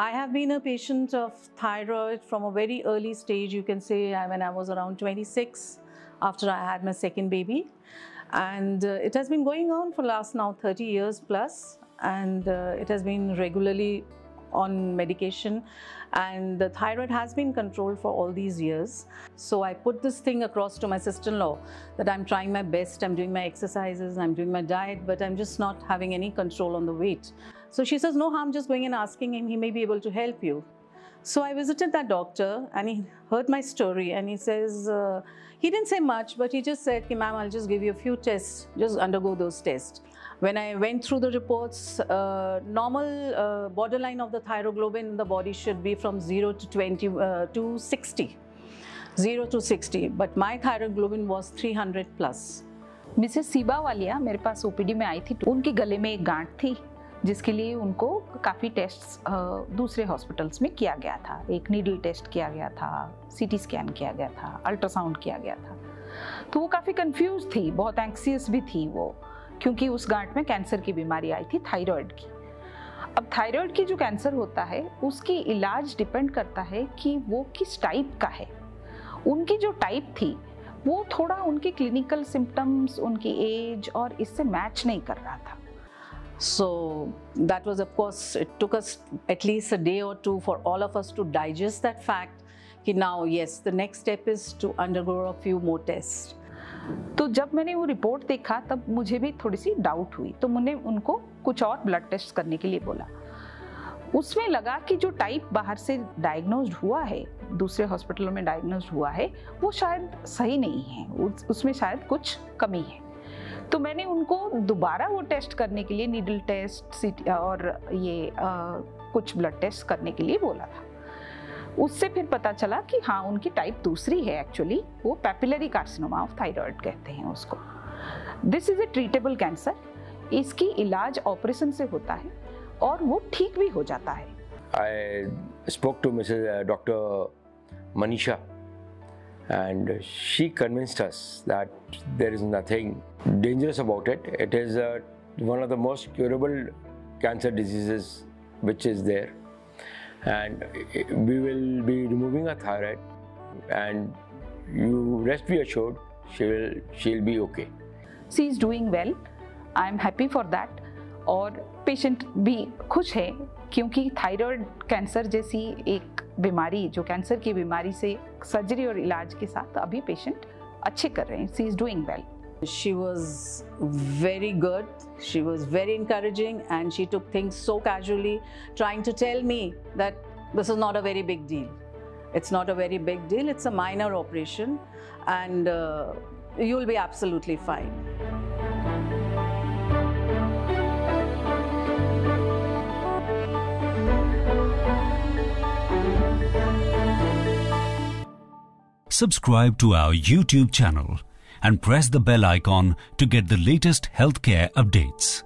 I have been a patient of thyroid from a very early stage. You can say when I was around 26, after I had my second baby, and uh, it has been going on for last now 30 years plus, and uh, it has been regularly on medication. And the thyroid has been controlled for all these years. So i put this thing across to my sister-in-law that i'm trying my best i'm doing my exercises i'm doing my diet but i'm just not having any control on the weight so she says no harm just going and asking him he may be able to help you so I visited that doctor and he heard my story and he says, uh, he didn't say much, but he just said, ma'am, I'll just give you a few tests, just undergo those tests. When I went through the reports, uh, normal uh, borderline of the thyroglobin in the body should be from 0 to 20 uh, to 60. 0 to 60, but my thyroglobin was 300 plus. Mrs Seeba Walia मेरे पास OPD में आई थी उनके गले में एक गांठ थी जिसके लिए उनको काफ़ी टेस्ट दूसरे हॉस्पिटल्स में किया गया था। एक नीडल टेस्ट किया गया था सीटी स्कैन किया गया था अल्ट्रासाउंड किया गया था। तो वो काफ़ी कंफ्यूज थी, बहुत एंक्सियस भी थी वो, क्योंकि उस गांठ में कैंसर की बीमारी आई थी थायराइड की। अब थायराइड की जो कैंसर होता है, उसकी इलाज डिपेंड करता है कि वो किस टाइप का है। उनकी जो टाइप थी, वो थोड़ा उनके क्लिनिकल सिम्टम्स उनकी एज और इससे मैच नहीं कर रहा था। So that was, of course, it took us at least a day or two for all of us to digest that fact. That now, yes, the next step is to undergo a few more tests. तो जब मैंने वो report देखा तब मुझे भी थोड़ी सी doubt हुई तो मैंने उनको कुछ और ब्लड टेस्ट करने के लिए बोला उसमें लगा कि जो टाइप बाहर से डायग्नोज हुआ है दूसरे हॉस्पिटलों में डायग्नोज हुआ है वो शायद सही नहीं है उसमें शायद कुछ कमी है तो मैंने उनको दोबारा वो टेस्ट करने के लिए नीडल टेस्ट और ये आ, कुछ ब्लड टेस्ट करने के लिए बोला था। उससे फिर पता चला कि हाँ उनकी टाइप दूसरी है एक्चुअली वो पैपिलरी कार्सिनोमा ऑफ़ थायराइड कहते हैं उसको। This is a treatable cancer इसकी इलाज ऑपरेशन से होता है और वो ठीक भी हो जाता है। I spoke to Mrs doctor Manisha and she convinced us that there is nothing dangerous about it. It is uh, one of the most curable cancer diseases which is there. And we will be removing a thyroid. And you rest be assured she will she'll be okay. She is doing well. I am happy for that और patient भी खुश है क्योंकि thyroid cancer जैसी एक बीमारी, जो cancer की बीमारी से सर्जरी और इलाज के साथ अभी पेशेंट अच्छे कर रहे हैं। She is doing well she was very good she was very encouraging and she took things so casually trying to tell me that this is not a very big deal it's not a very big deal it's a minor operation and you will be absolutely fine subscribe to our YouTube channel and press the bell icon to get the latest healthcare updates.